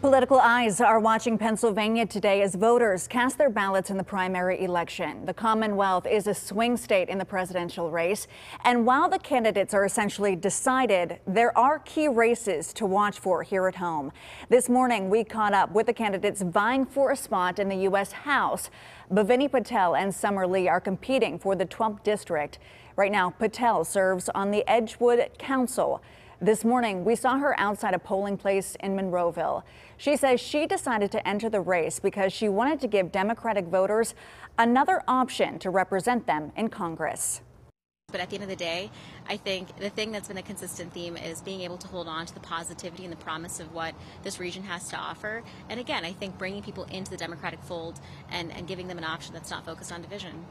Political eyes are watching Pennsylvania today as voters cast their ballots in the primary election. The Commonwealth is a swing state in the presidential race. And while the candidates are essentially decided, there are key races to watch for here at home. This morning, we caught up with the candidates vying for a spot in the U.S. House. Bhavini Patel and Summer Lee are competing for the 12th district. Right now, Patel serves on the Edgewood Council. This morning, we saw her outside a polling place in Monroeville. She says she decided to enter the race because she wanted to give Democratic voters another option to represent them in Congress. But at the end of the day, I think the thing that's been a consistent theme is being able to hold on to the positivity and the promise of what this region has to offer. And again, I think bringing people into the Democratic fold and, and giving them an option that's not focused on division.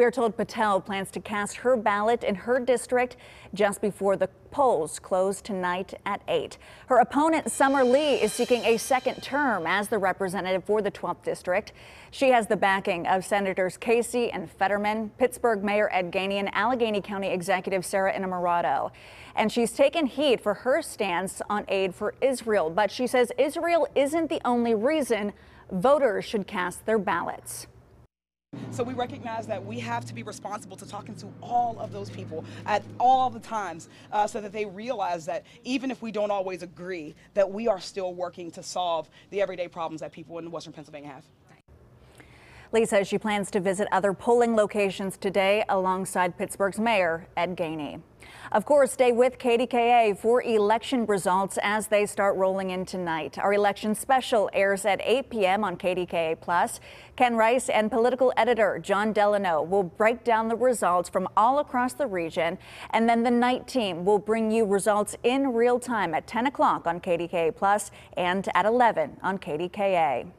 We are told Patel plans to cast her ballot in her district just before the polls close tonight at 8. Her opponent, Summer Lee, is seeking a second term as the representative for the 12th district. She has the backing of Senators Casey and Fetterman, Pittsburgh Mayor Ed Gainey, and Allegheny County Executive Sara Innamorato. And she's taken heat for her stance on aid for Israel, but she says Israel isn't the only reason voters should cast their ballots. So we recognize that we have to be responsible to talking to all of those people at all the times uh, so that they realize that even if we don't always agree, that we are still working to solve the everyday problems that people in Western Pennsylvania have. Says she plans to visit other polling locations today alongside Pittsburgh's Mayor Ed Gainey. Of course, stay with KDKA for election results as they start rolling in tonight. Our election special airs at 8 p.m. on KDKA Plus. Ken Rice and political editor Jon Delano will break down the results from all across the region. And then the night team will bring you results in real time at 10 o'clock on KDKA Plus and at 11 on KDKA.